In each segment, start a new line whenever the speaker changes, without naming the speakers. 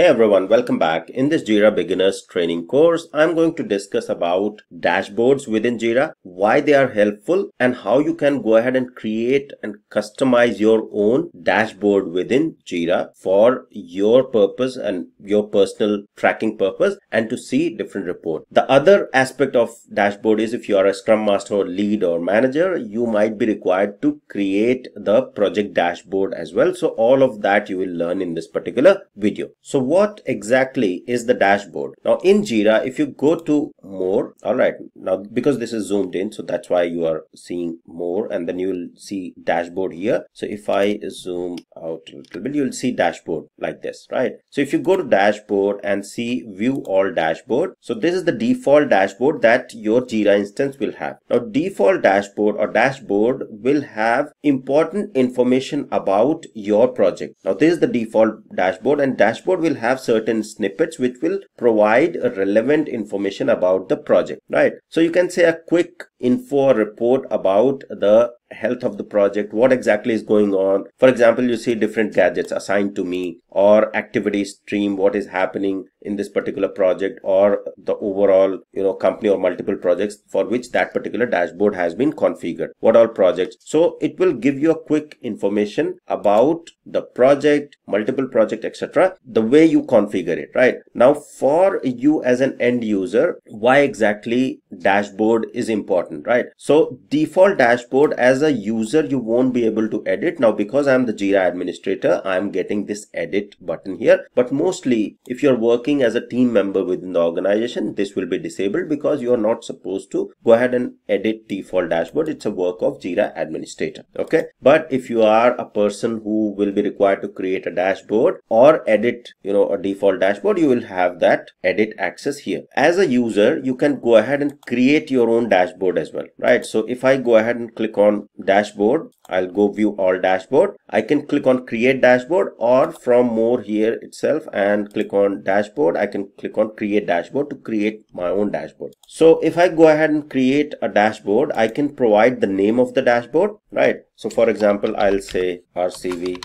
Hey everyone, welcome back. In this Jira beginners training course, I'm going to discuss about dashboards within Jira, why they are helpful and how you can go ahead and create and customize your own dashboard within Jira for your purpose and your personal tracking purpose and to see different report. The other aspect of dashboard is if you are a scrum master or lead or manager, you might be required to create the project dashboard as well. So all of that you will learn in this particular video. So what exactly is the dashboard? Now in Jira, if you go to more, all right, now because this is zoomed in, so that's why you are seeing more and then you will see dashboard here. So if I zoom out a little bit, you'll see dashboard like this, right? So if you go to dashboard and see view all dashboard, so this is the default dashboard that your Jira instance will have. Now default dashboard or dashboard will have important information about your project. Now this is the default dashboard and dashboard will have certain snippets which will provide relevant information about the project, right? So you can say a quick info report about the health of the project what exactly is going on. For example you see different gadgets assigned to me or activity stream what is happening in this particular project or the overall you know company or multiple projects for which that particular dashboard has been configured. What all projects. So it will give you a quick information about the project multiple project etc the way you configure it right? Now for you as an end user why exactly dashboard is important right? So default dashboard as a user you won't be able to edit. Now because i'm the jira administrator i'm getting this edit button here. But mostly if you're working as a team member within the organization this will be disabled because you are not supposed to go ahead and edit default dashboard. It's a work of jira administrator okay? But if you are a person who will be required to create a dashboard or edit you know a default dashboard you will have that edit access here. As a user you can go ahead and create your own dashboard as well right? So if i go ahead and click on dashboard. I'll go view all dashboard. I can click on create dashboard or from more here itself and click on dashboard. I can click on create dashboard to create my own dashboard. So if i go ahead and create a dashboard i can provide the name of the dashboard right? So for example i'll say rcv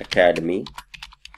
academy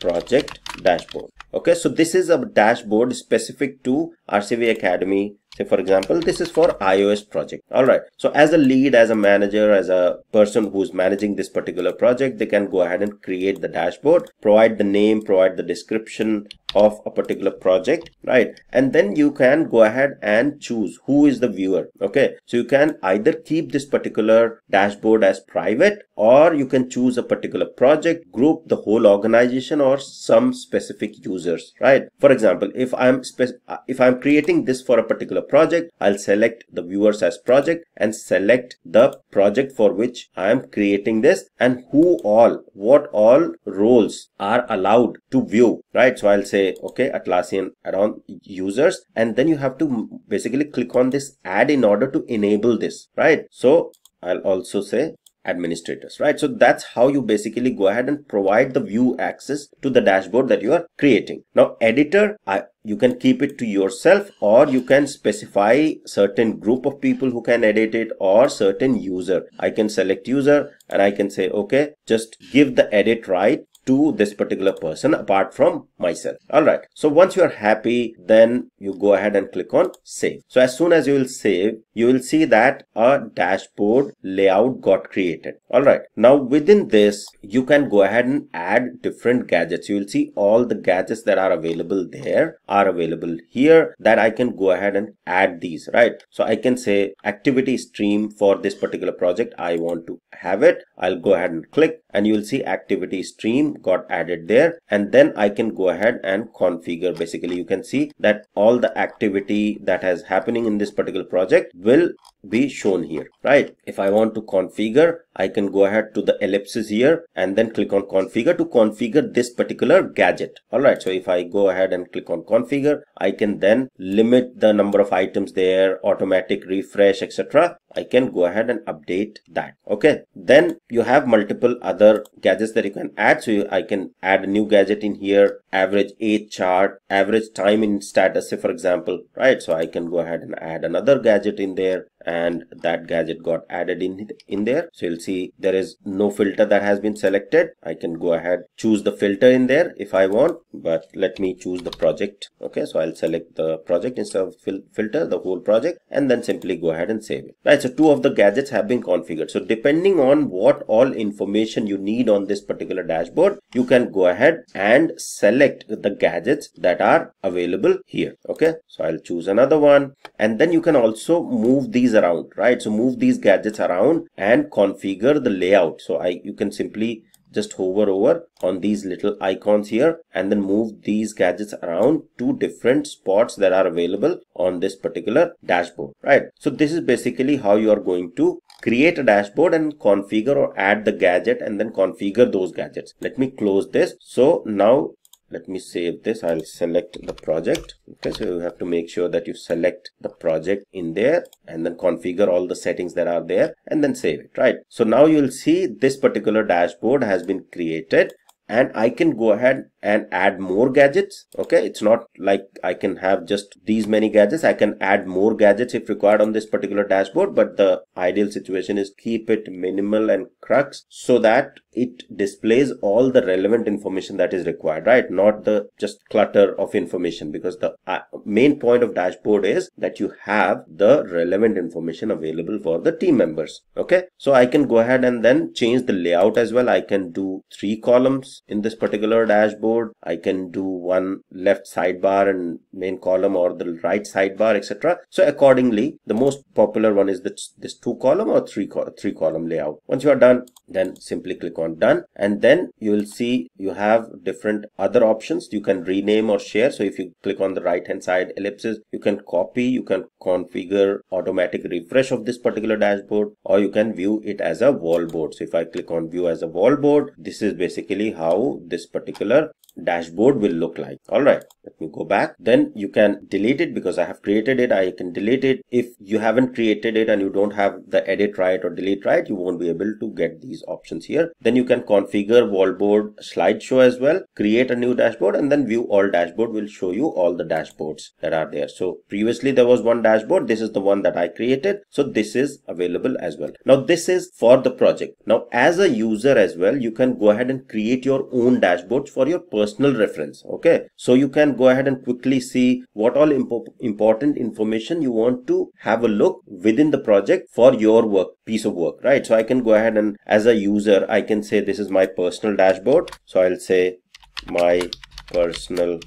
project dashboard. Okay so this is a dashboard specific to rcv academy say for example this is for ios project. All right. So as a lead as a manager as a person who's managing this particular project they can go ahead and create the dashboard provide the name provide the description of a particular project right? And then you can go ahead and choose who is the viewer okay? So you can either keep this particular dashboard as private or you can choose a particular project group the whole organization or some specific users right? For example if i'm uh, if i'm creating this for a particular project i'll select the viewers as project and select the project for which i am creating this and who all what all roles are allowed to view right? So i'll say okay atlassian add-on users and then you have to basically click on this add in order to enable this right? So i'll also say administrators right? So that's how you basically go ahead and provide the view access to the dashboard that you are creating. Now editor I, you can keep it to yourself or you can specify certain group of people who can edit it or certain user. I can select user and i can say okay just give the edit right to this particular person apart from myself. All right so once you are happy then you go ahead and click on save. So as soon as you will save you will see that a dashboard layout got created. All right now within this you can go ahead and add different gadgets. You will see all the gadgets that are available there are available here that i can go ahead and add these right? So i can say activity stream for this particular project i want to have it. I'll go ahead and click and you'll see activity stream got added there. And then I can go ahead and configure. Basically you can see that all the activity that has happening in this particular project will be shown here right? If I want to configure I can go ahead to the ellipsis here and then click on configure to configure this particular gadget. All right so if I go ahead and click on configure I can then limit the number of items there automatic refresh etc I can go ahead and update that. Okay then you have multiple other gadgets that you can add. So you, I can add a new gadget in here average age chart average time in status say for example. Right so I can go ahead and add another gadget in there and that gadget got added in in there. So you'll see there is no filter that has been selected. I can go ahead choose the filter in there if i want but let me choose the project. Okay so i'll select the project instead of fil filter the whole project and then simply go ahead and save it. Right so two of the gadgets have been configured. So depending on what all information you need on this particular dashboard you can go ahead and select the gadgets that are available here. Okay so i'll choose another one and then you can also move these around right? So move these gadgets around and configure the layout. So i you can simply just hover over on these little icons here and then move these gadgets around to different spots that are available on this particular dashboard right? So this is basically how you are going to create a dashboard and configure or add the gadget and then configure those gadgets. Let me close this. So now let me save this. I'll select the project. Okay so you have to make sure that you select the project in there and then configure all the settings that are there and then save it right? So now you'll see this particular dashboard has been created and I can go ahead and add more gadgets okay? It's not like I can have just these many gadgets. I can add more gadgets if required on this particular dashboard but the ideal situation is keep it minimal and crux so that it displays all the relevant information that is required right? Not the just clutter of information because the uh, main point of dashboard is that you have the relevant information available for the team members okay? So I can go ahead and then change the layout as well. I can do three columns in this particular dashboard i can do one left sidebar and main column or the right sidebar etc so accordingly the most popular one is this this two column or three three column layout. Once you are done then simply click on done. And then you will see you have different other options. You can rename or share. So if you click on the right hand side ellipsis you can copy you can configure automatic refresh of this particular dashboard or you can view it as a wallboard. So if i click on view as a wallboard this is basically how this particular dashboard will look like. All right let me go back. Then you can delete it because i have created it. I can delete it. If you haven't created it and you don't have the edit right or delete right you won't be able to get these options here. Then you can configure wallboard slideshow as well. Create a new dashboard and then view all dashboard will show you all the dashboards that are there. So previously there was one dashboard. This is the one that i created. So this is available as well. Now this is for the project. Now as a user as well you can go ahead and create your own dashboards for your personal reference okay? So you can go ahead and quickly see what all impo important information you want to have a look within the project for your work piece of work right? So i can go ahead and as a user i can say this is my personal dashboard. So i'll say my personal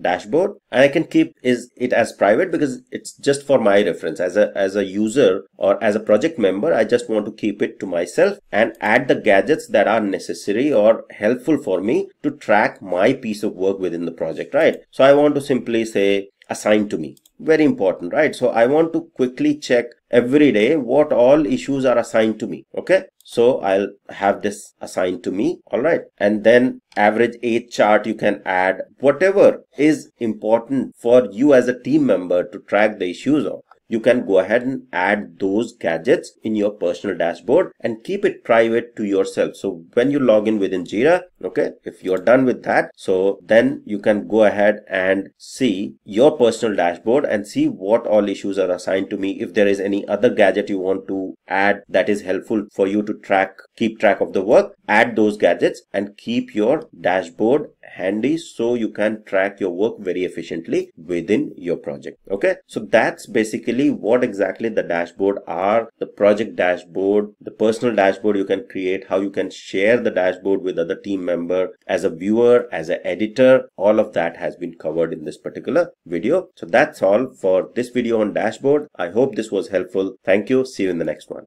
dashboard and I can keep is it as private because it's just for my reference. As a as a user or as a project member I just want to keep it to myself and add the gadgets that are necessary or helpful for me to track my piece of work within the project right? So I want to simply say assign to me very important right so I want to quickly check every day what all issues are assigned to me okay so I'll have this assigned to me. All right. And then average age chart, you can add whatever is important for you as a team member to track the issues of you can go ahead and add those gadgets in your personal dashboard and keep it private to yourself. So when you log in within Jira, okay, if you're done with that, so then you can go ahead and see your personal dashboard and see what all issues are assigned to me. If there is any other gadget you want to add that is helpful for you to track, keep track of the work, add those gadgets and keep your dashboard handy so you can track your work very efficiently within your project. Okay. So that's basically what exactly the dashboard are, the project dashboard, the personal dashboard you can create, how you can share the dashboard with other team member as a viewer, as an editor, all of that has been covered in this particular video. So that's all for this video on dashboard. I hope this was helpful. Thank you. See you in the next one.